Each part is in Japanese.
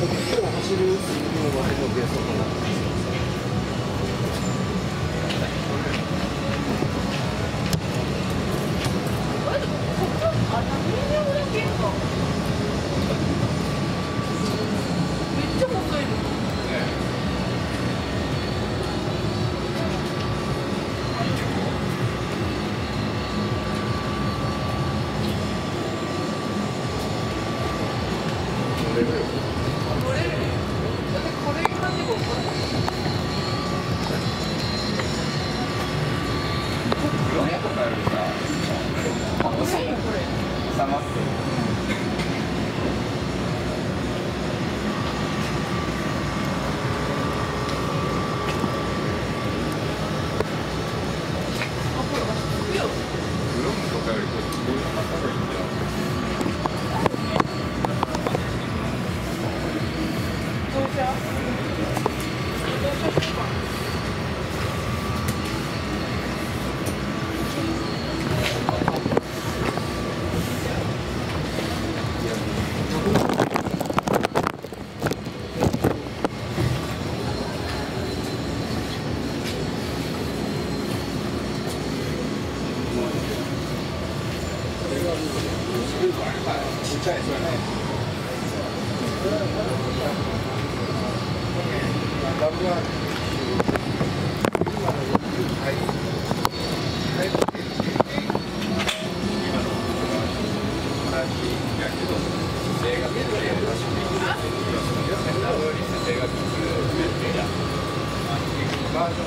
こっちを走るのが原則なんですよ。Thank you. るさ収まっちっちゃいですよねダブルワンバージョ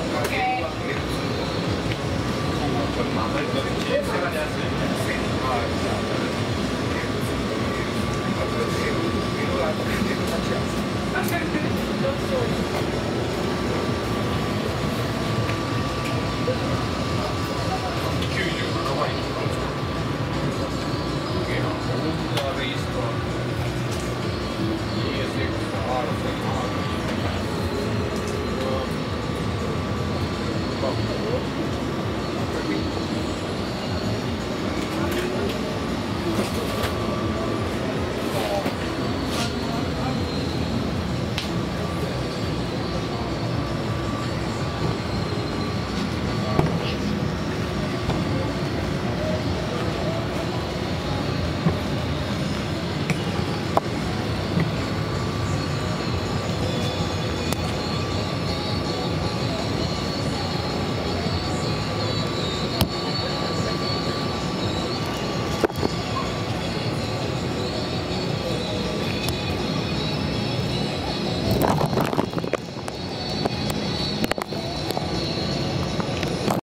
ン